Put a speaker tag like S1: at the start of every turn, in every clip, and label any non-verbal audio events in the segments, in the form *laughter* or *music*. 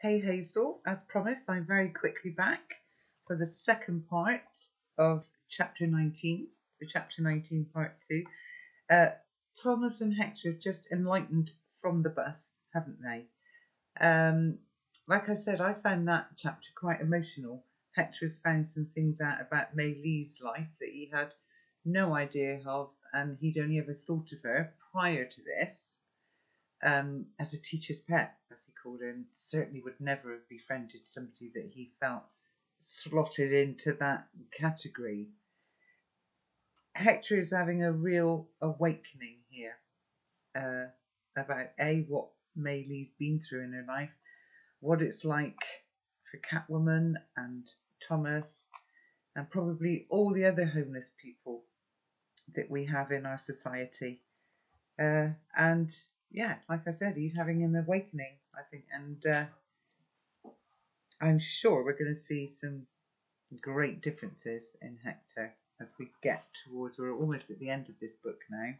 S1: Hey Hazel, as promised, I'm very quickly back for the second part of chapter 19, so chapter 19, part 2. Uh, Thomas and Hector have just enlightened from the bus, haven't they? Um, like I said, I found that chapter quite emotional. Hector has found some things out about Mae Li's life that he had no idea of, and he'd only ever thought of her prior to this um, as a teacher's pet, as he called her, certainly would never have befriended somebody that he felt slotted into that category. Hector is having a real awakening here uh, about A, what Mae Li's been through in her life, what it's like for Catwoman and Thomas, and probably all the other homeless people that we have in our society. Uh, and yeah, like I said, he's having an awakening, I think, and uh, I'm sure we're going to see some great differences in Hector as we get towards. We're almost at the end of this book now,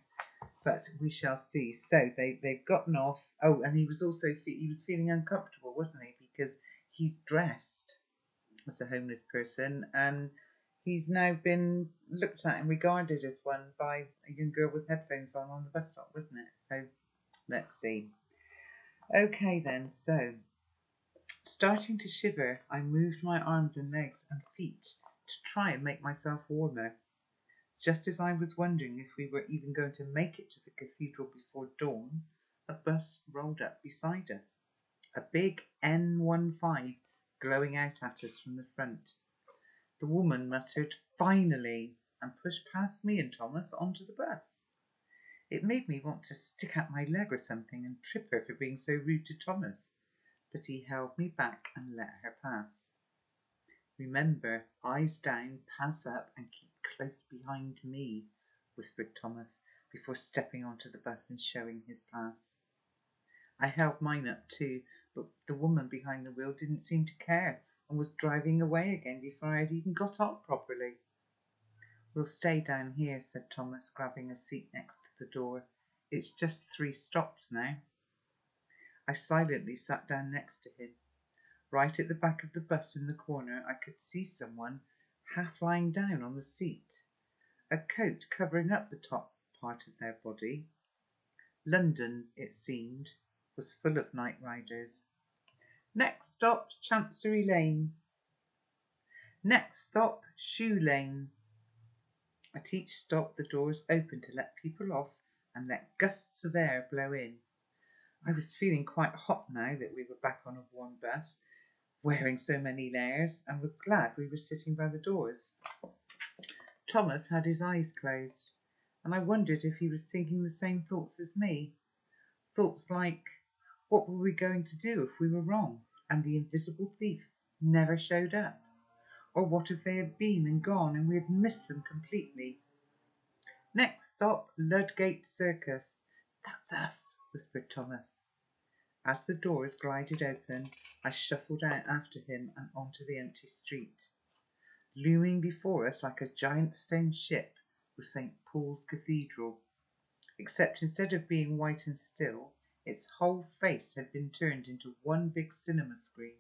S1: but we shall see. So they they've gotten off. Oh, and he was also he was feeling uncomfortable, wasn't he? Because he's dressed as a homeless person and he's now been looked at and regarded as one by a young girl with headphones on on the bus stop, wasn't it? So Let's see. Okay, then, so starting to shiver, I moved my arms and legs and feet to try and make myself warmer. Just as I was wondering if we were even going to make it to the cathedral before dawn, a bus rolled up beside us. A big N15 glowing out at us from the front. The woman muttered, Finally, and pushed past me and Thomas onto the bus. It made me want to stick out my leg or something and trip her for being so rude to Thomas, but he held me back and let her pass. Remember, eyes down, pass up, and keep close behind me, whispered Thomas before stepping onto the bus and showing his pass. I held mine up too, but the woman behind the wheel didn't seem to care and was driving away again before I had even got up properly. We'll stay down here, said Thomas, grabbing a seat next the door. It's just three stops now. I silently sat down next to him. Right at the back of the bus in the corner, I could see someone half lying down on the seat, a coat covering up the top part of their body. London, it seemed, was full of night riders. Next stop, Chancery Lane. Next stop, Shoe Lane. At each stop the doors opened to let people off and let gusts of air blow in. I was feeling quite hot now that we were back on a warm bus, wearing so many layers, and was glad we were sitting by the doors. Thomas had his eyes closed, and I wondered if he was thinking the same thoughts as me. Thoughts like, what were we going to do if we were wrong and the invisible thief never showed up? Or what if they had been and gone and we had missed them completely? Next stop, Ludgate Circus. That's us, whispered Thomas. As the doors glided open, I shuffled out after him and onto the empty street. Looming before us like a giant stone ship was St. Paul's Cathedral, except instead of being white and still, its whole face had been turned into one big cinema screen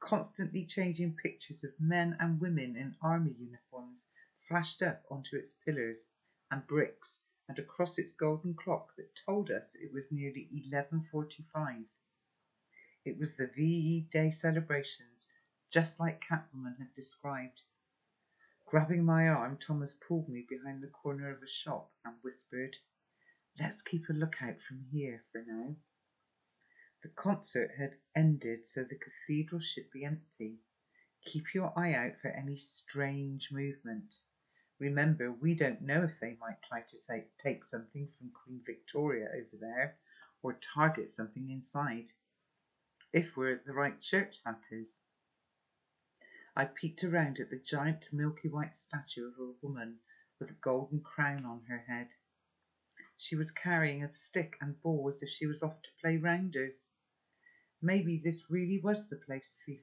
S1: constantly changing pictures of men and women in army uniforms flashed up onto its pillars and bricks and across its golden clock that told us it was nearly 11.45. It was the VE Day celebrations, just like Catwoman had described. Grabbing my arm, Thomas pulled me behind the corner of a shop and whispered, Let's keep a lookout from here for now. The concert had ended, so the cathedral should be empty. Keep your eye out for any strange movement. Remember, we don't know if they might try to say, take something from Queen Victoria over there or target something inside. If we're at the right church, that is. I peeked around at the giant milky white statue of a woman with a golden crown on her head. She was carrying a stick and ball as if she was off to play rounders. Maybe this really was the place thief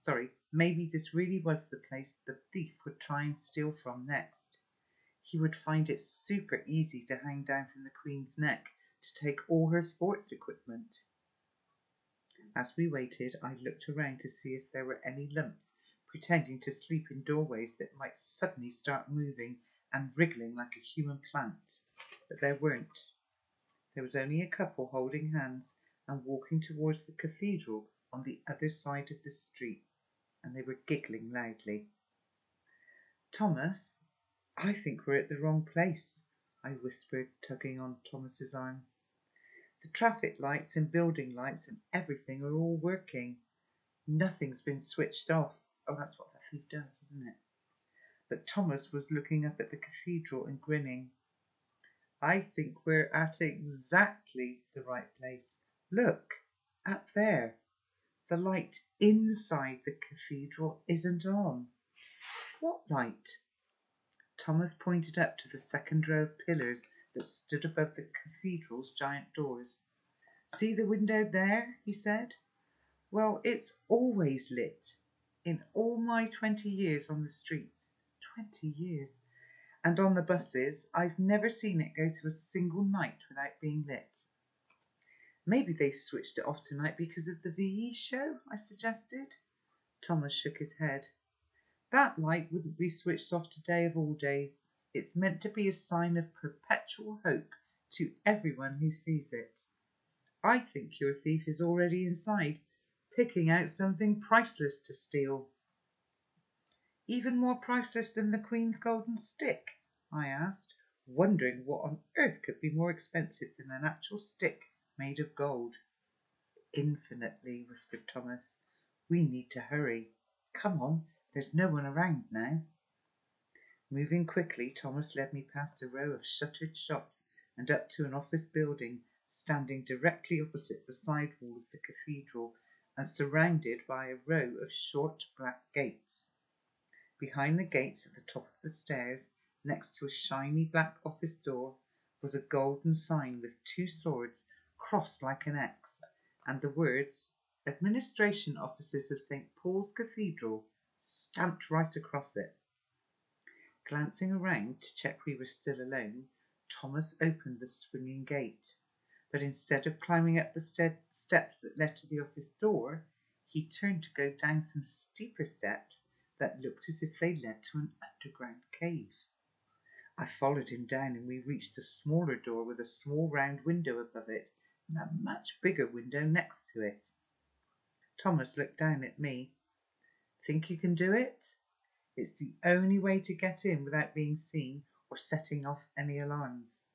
S1: sorry, maybe this really was the place the thief would try and steal from next. He would find it super easy to hang down from the Queen's neck to take all her sports equipment. As we waited, I looked around to see if there were any lumps pretending to sleep in doorways that might suddenly start moving and wriggling like a human plant. But there weren't. There was only a couple holding hands and walking towards the cathedral on the other side of the street, and they were giggling loudly. Thomas, I think we're at the wrong place, I whispered, tugging on Thomas's arm. The traffic lights and building lights and everything are all working. Nothing's been switched off. Oh, that's what the thief does, isn't it? But Thomas was looking up at the cathedral and grinning. I think we're at exactly the right place. Look, up there. The light inside the cathedral isn't on. What light? Thomas pointed up to the second row of pillars that stood above the cathedral's giant doors. See the window there? he said. Well, it's always lit. In all my twenty years on the streets, twenty years, and on the buses, I've never seen it go to a single night without being lit. Maybe they switched it off tonight because of the VE show, I suggested. Thomas shook his head. That light wouldn't be switched off today of all days. It's meant to be a sign of perpetual hope to everyone who sees it. I think your thief is already inside, picking out something priceless to steal. Even more priceless than the Queen's golden stick? I asked, wondering what on earth could be more expensive than an actual stick made of gold. Infinitely, whispered Thomas. We need to hurry. Come on, there's no one around now. Moving quickly, Thomas led me past a row of shuttered shops and up to an office building standing directly opposite the side wall of the cathedral and surrounded by a row of short black gates. Behind the gates at the top of the stairs, next to a shiny black office door, was a golden sign with two swords crossed like an X and the words Administration Offices of St. Paul's Cathedral stamped right across it. Glancing around to check we were still alone, Thomas opened the swinging gate. But instead of climbing up the ste- steps that led to the office door, he turned to go down some steeper steps that looked as if they led to an underground cave. I followed him down and we reached a smaller door with a small round window above it and a much bigger window next to it. Thomas looked down at me. Think you can do it? It's the only way to get in without being seen or setting off any alarms.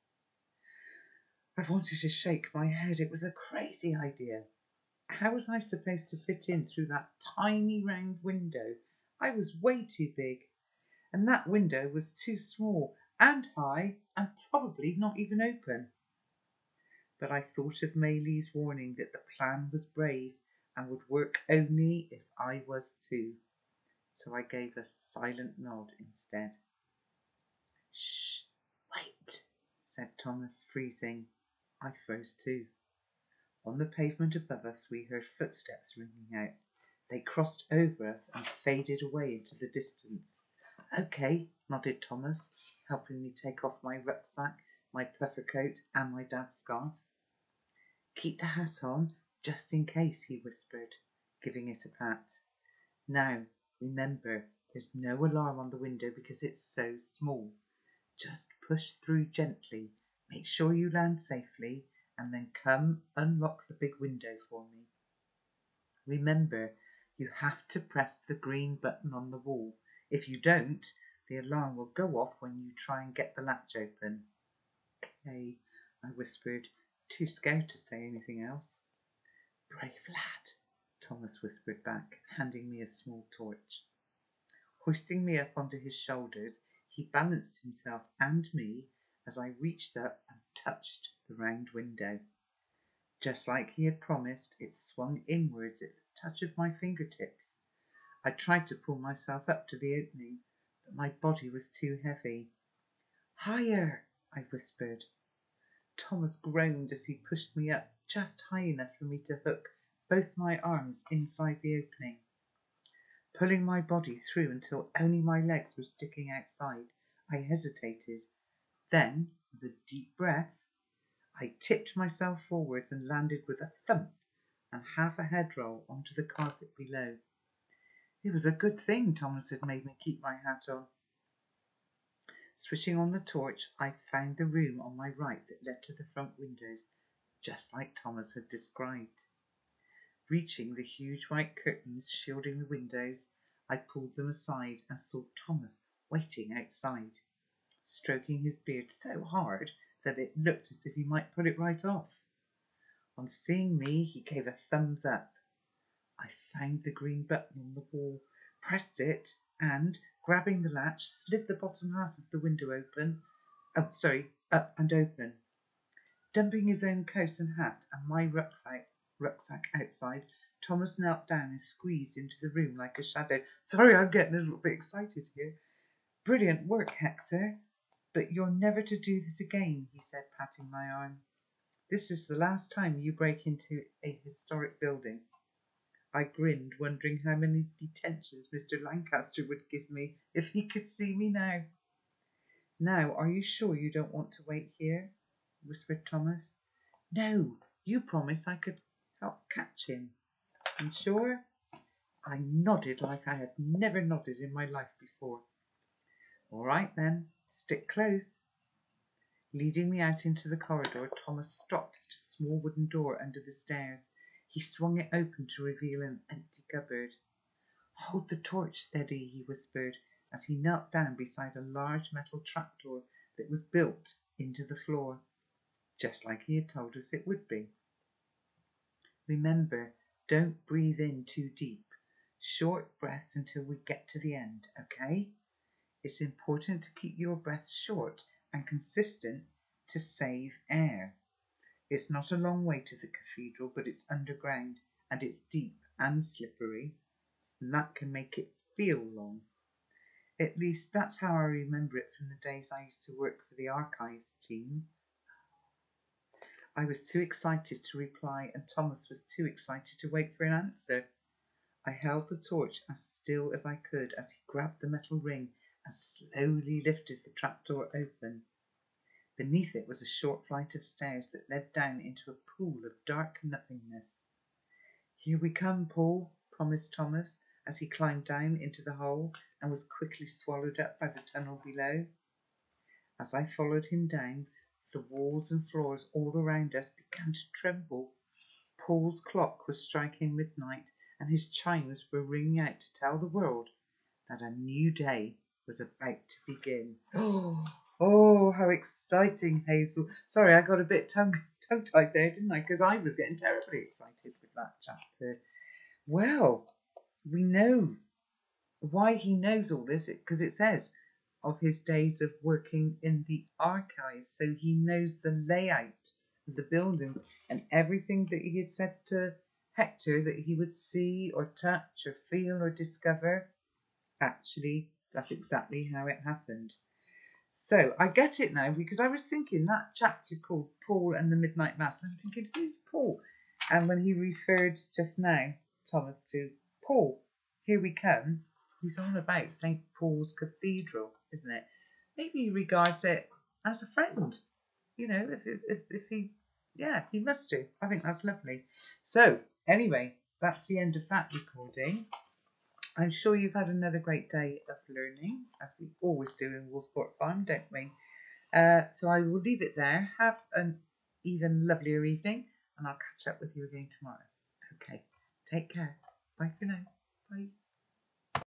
S1: I wanted to shake my head. It was a crazy idea. How was I supposed to fit in through that tiny round window? I was way too big, and that window was too small and high and probably not even open. But I thought of Mae Li's warning that the plan was brave and would work only if I was too. So I gave a silent nod instead. Shh, wait, said Thomas, freezing. I froze too. On the pavement above us, we heard footsteps ringing out. They crossed over us and faded away into the distance. Okay, nodded Thomas, helping me take off my rucksack, my puffer coat, and my dad's scarf. Keep the hat on, just in case, he whispered, giving it a pat. Now, remember, there's no alarm on the window because it's so small. Just push through gently, make sure you land safely, and then come unlock the big window for me. Remember, you have to press the green button on the wall. If you don't, the alarm will go off when you try and get the latch open. Okay, I whispered, too scared to say anything else. Brave lad, Thomas whispered back, handing me a small torch. Hoisting me up onto his shoulders, he balanced himself and me as I reached up and touched the round window. Just like he had promised, it swung inwards at the touch of my fingertips. I tried to pull myself up to the opening, but my body was too heavy. Higher, I whispered. Thomas groaned as he pushed me up just high enough for me to hook both my arms inside the opening. Pulling my body through until only my legs were sticking outside, I hesitated. Then, with a deep breath, I tipped myself forwards and landed with a thump and half a head roll onto the carpet below. It was a good thing Thomas had made me keep my hat on. Switching on the torch, I found the room on my right that led to the front windows, just like Thomas had described. Reaching the huge white curtains shielding the windows, I pulled them aside and saw Thomas waiting outside, stroking his beard so hard that it looked as if he might pull it right off. On seeing me, he gave a thumbs up. I found the green button on the wall, pressed it, and, grabbing the latch, slid the bottom half of the window open. Oh, sorry, up and open. Dumping his own coat and hat and my rucksack, rucksack outside, Thomas knelt down and squeezed into the room like a shadow. Sorry, I'm getting a little bit excited here. Brilliant work, Hector. But you're never to do this again, he said, patting my arm. This is the last time you break into a historic building. I grinned, wondering how many detentions Mr. Lancaster would give me if he could see me now. Now, are you sure you don't want to wait here? whispered Thomas. No, you promised I could help catch him. I'm sure? I nodded like I had never nodded in my life before. All right then, stick close. Leading me out into the corridor, Thomas stopped at a small wooden door under the stairs. He swung it open to reveal an empty cupboard. Hold the torch steady, he whispered as he knelt down beside a large metal trapdoor that was built into the floor, just like he had told us it would be. Remember, don't breathe in too deep. Short breaths until we get to the end, okay? It's important to keep your breaths short and consistent to save air. It's not a long way to the cathedral, but it's underground and it's deep and slippery, and that can make it feel long. At least that's how I remember it from the days I used to work for the archives team. I was too excited to reply, and Thomas was too excited to wait for an answer. I held the torch as still as I could as he grabbed the metal ring and slowly lifted the trapdoor open. Beneath it was a short flight of stairs that led down into a pool of dark nothingness. Here we come, Paul, promised Thomas as he climbed down into the hole and was quickly swallowed up by the tunnel below. As I followed him down, the walls and floors all around us began to tremble. Paul's clock was striking midnight, and his chimes were ringing out to tell the world that a new day was about to begin. *gasps* *gasps* Oh, oh, how exciting, Hazel. Sorry, I got a bit tongue *laughs* tongue tied there, didn't I? Because I was getting terribly excited with that chapter. Well, we know why he knows all this because it says of his days of working in the archives. So he knows the layout of the buildings and everything that he had said to Hector that he would see or touch or feel or discover. Actually, that's exactly how it happened. So I get it now because I was thinking that chapter called Paul and the Midnight Mass. I'm thinking, who's Paul? And when he referred just now, Thomas, to Paul, here we come, he's on about St. Paul's Cathedral, isn't it? Maybe he regards it as a friend. You know, if, if, if he, yeah, he must do. I think that's lovely. So, anyway, that's the end of that recording. I'm sure you've had another great day of learning, as we always do in Woolsport Farm, don't we? Uh, so I will leave it there. Have an even lovelier evening, and I'll catch up with you again tomorrow. Okay, take care. Bye for now.